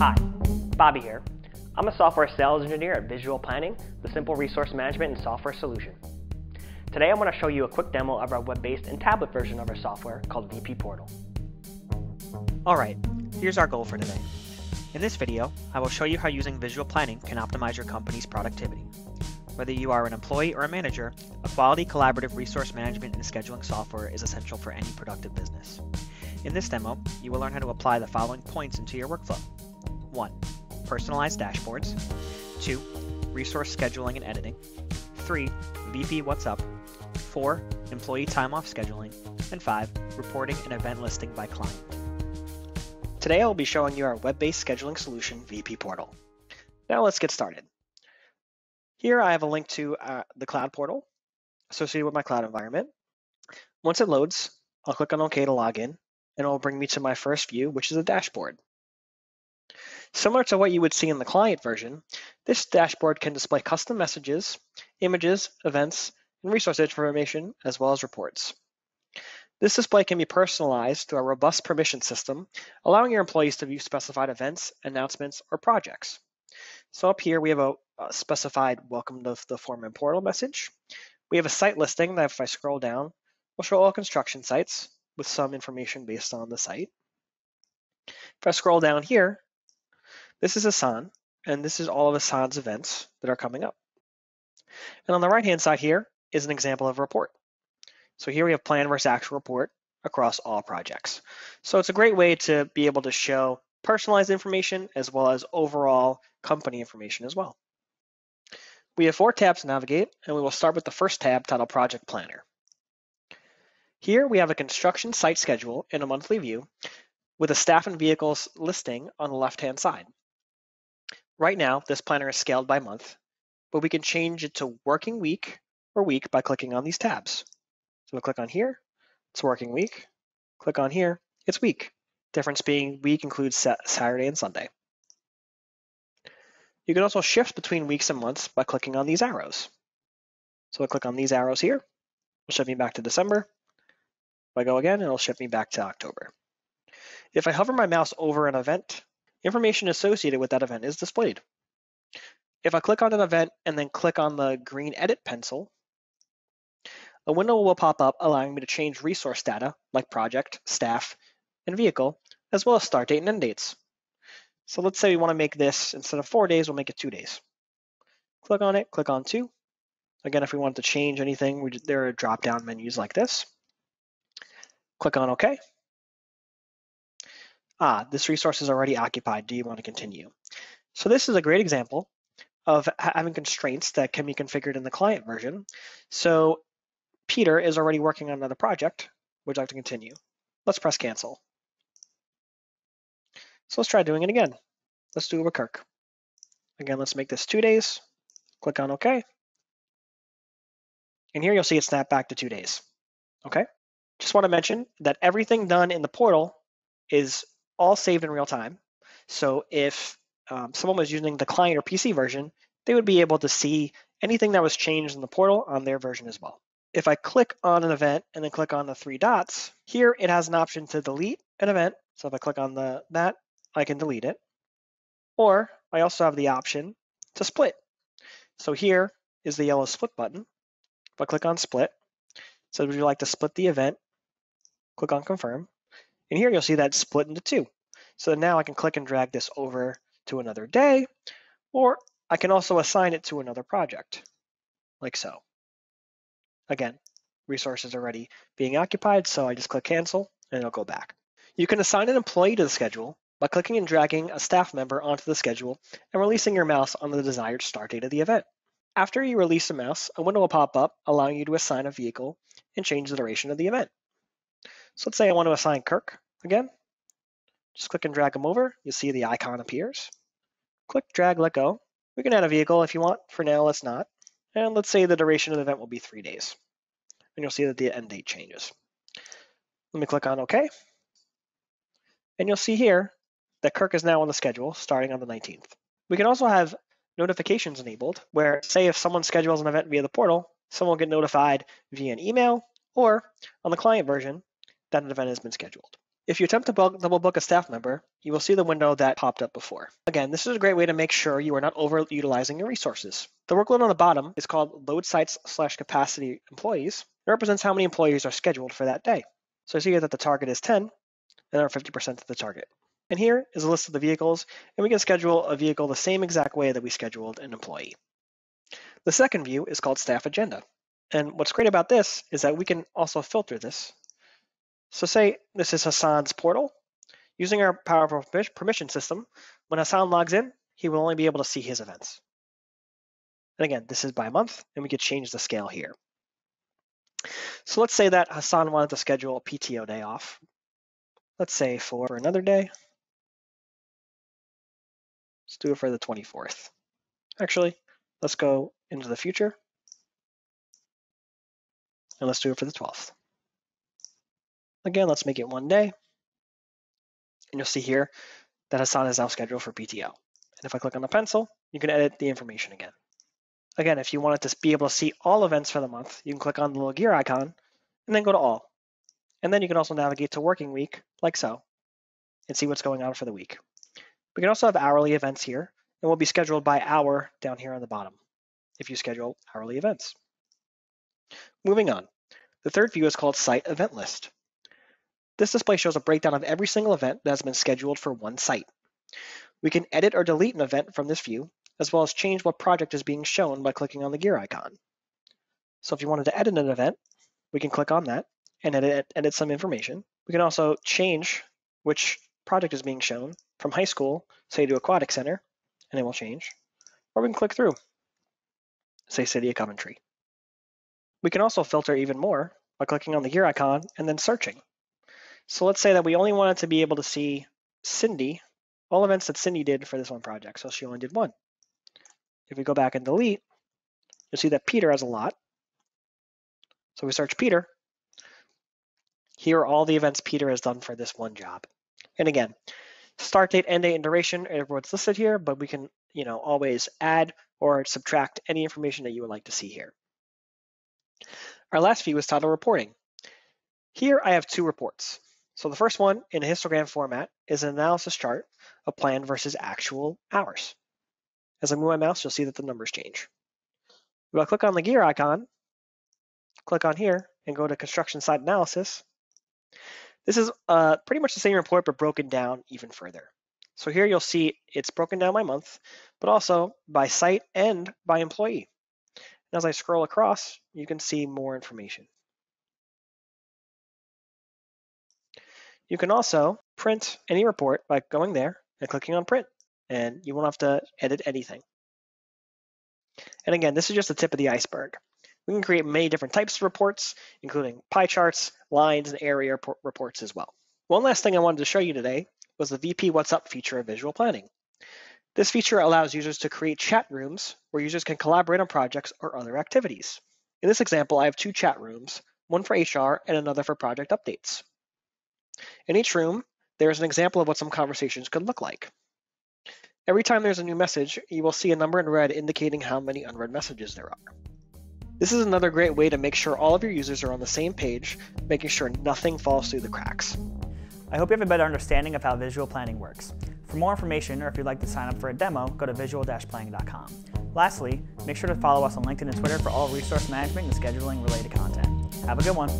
Hi, Bobby here. I'm a software sales engineer at Visual Planning, the simple resource management and software solution. Today I'm going to show you a quick demo of our web-based and tablet version of our software called VP Portal. Alright, here's our goal for today. In this video, I will show you how using visual planning can optimize your company's productivity. Whether you are an employee or a manager, a quality collaborative resource management and scheduling software is essential for any productive business. In this demo, you will learn how to apply the following points into your workflow. 1. Personalized dashboards. 2. Resource scheduling and editing. 3. VP What's Up. 4. Employee time off scheduling. And 5. Reporting and event listing by client. Today I will be showing you our web-based scheduling solution, VP Portal. Now let's get started. Here I have a link to uh, the cloud portal associated with my cloud environment. Once it loads, I'll click on OK to log in, and it will bring me to my first view, which is a dashboard. Similar to what you would see in the client version, this dashboard can display custom messages, images, events, and resource information, as well as reports. This display can be personalized through a robust permission system, allowing your employees to view specified events, announcements, or projects. So up here, we have a, a specified welcome to the Foreman portal message. We have a site listing that if I scroll down, will show all construction sites with some information based on the site. If I scroll down here, this is Hassan, and this is all of Hassan's events that are coming up. And on the right-hand side here is an example of a report. So here we have plan versus actual report across all projects. So it's a great way to be able to show personalized information as well as overall company information as well. We have four tabs to navigate, and we will start with the first tab titled Project Planner. Here we have a construction site schedule in a monthly view with a staff and vehicles listing on the left-hand side. Right now, this planner is scaled by month, but we can change it to working week or week by clicking on these tabs. So we'll click on here, it's working week. Click on here, it's week. Difference being week includes Saturday and Sunday. You can also shift between weeks and months by clicking on these arrows. So I'll click on these arrows here. It'll shift me back to December. If I go again, it'll shift me back to October. If I hover my mouse over an event, information associated with that event is displayed. If I click on an event and then click on the green edit pencil, a window will pop up allowing me to change resource data like project, staff, and vehicle, as well as start date and end dates. So let's say we want to make this, instead of four days, we'll make it two days. Click on it, click on two. Again, if we want to change anything, we, there are drop-down menus like this. Click on OK. Ah, this resource is already occupied. Do you want to continue? So this is a great example of having constraints that can be configured in the client version. So Peter is already working on another project. Would you like to continue? Let's press cancel. So let's try doing it again. Let's do it with Kirk. Again, let's make this two days. Click on OK. And here you'll see it snap back to two days. Okay. Just want to mention that everything done in the portal is all saved in real time. So if um, someone was using the client or PC version, they would be able to see anything that was changed in the portal on their version as well. If I click on an event and then click on the three dots, here it has an option to delete an event. So if I click on the that, I can delete it. Or I also have the option to split. So here is the yellow split button. If I click on split, so would you like to split the event? Click on confirm. And here you'll see that split into two. So now I can click and drag this over to another day, or I can also assign it to another project, like so. Again, resources already being occupied, so I just click cancel and it'll go back. You can assign an employee to the schedule by clicking and dragging a staff member onto the schedule and releasing your mouse on the desired start date of the event. After you release a mouse, a window will pop up allowing you to assign a vehicle and change the duration of the event. So let's say I want to assign Kirk again. Just click and drag him over. You'll see the icon appears. Click, drag, let go. We can add a vehicle if you want. For now, let's not. And let's say the duration of the event will be three days. And you'll see that the end date changes. Let me click on OK. And you'll see here that Kirk is now on the schedule starting on the 19th. We can also have notifications enabled where say if someone schedules an event via the portal, someone will get notified via an email or on the client version that an event has been scheduled. If you attempt to double book a staff member, you will see the window that popped up before. Again, this is a great way to make sure you are not overutilizing your resources. The workload on the bottom is called load sites slash capacity employees. It represents how many employees are scheduled for that day. So I see here that the target is 10, and they're 50% of the target. And here is a list of the vehicles, and we can schedule a vehicle the same exact way that we scheduled an employee. The second view is called Staff Agenda. And what's great about this is that we can also filter this so say this is Hassan's portal. Using our powerful permission system, when Hassan logs in, he will only be able to see his events. And again, this is by month, and we could change the scale here. So let's say that Hassan wanted to schedule a PTO day off. Let's say for another day. Let's do it for the 24th. Actually, let's go into the future. And let's do it for the 12th. Again, let's make it one day. And you'll see here that Hassan is now scheduled for PTO. And if I click on the pencil, you can edit the information again. Again, if you wanted to be able to see all events for the month, you can click on the little gear icon and then go to all. And then you can also navigate to working week like so and see what's going on for the week. We can also have hourly events here and will be scheduled by hour down here on the bottom if you schedule hourly events. Moving on, the third view is called Site Event List. This display shows a breakdown of every single event that has been scheduled for one site. We can edit or delete an event from this view, as well as change what project is being shown by clicking on the gear icon. So if you wanted to edit an event, we can click on that and edit, edit some information. We can also change which project is being shown from high school, say to Aquatic Center, and it will change. Or we can click through, say City of Coventry. We can also filter even more by clicking on the gear icon and then searching. So let's say that we only wanted to be able to see Cindy, all events that Cindy did for this one project. So she only did one. If we go back and delete, you'll see that Peter has a lot. So we search Peter. Here are all the events Peter has done for this one job. And again, start date, end date, and duration are what's listed here, but we can you know, always add or subtract any information that you would like to see here. Our last view is title reporting. Here I have two reports. So the first one in a histogram format is an analysis chart of planned versus actual hours. As I move my mouse, you'll see that the numbers change. If I click on the gear icon, click on here, and go to construction site analysis, this is uh, pretty much the same report, but broken down even further. So here you'll see it's broken down by month, but also by site and by employee. And as I scroll across, you can see more information. You can also print any report by going there and clicking on print, and you won't have to edit anything. And again, this is just the tip of the iceberg. We can create many different types of reports, including pie charts, lines, and area reports as well. One last thing I wanted to show you today was the VP What's Up feature of Visual Planning. This feature allows users to create chat rooms where users can collaborate on projects or other activities. In this example, I have two chat rooms, one for HR and another for project updates. In each room, there is an example of what some conversations could look like. Every time there's a new message, you will see a number in red indicating how many unread messages there are. This is another great way to make sure all of your users are on the same page, making sure nothing falls through the cracks. I hope you have a better understanding of how visual planning works. For more information, or if you'd like to sign up for a demo, go to visual-planning.com. Lastly, make sure to follow us on LinkedIn and Twitter for all resource management and scheduling related content. Have a good one.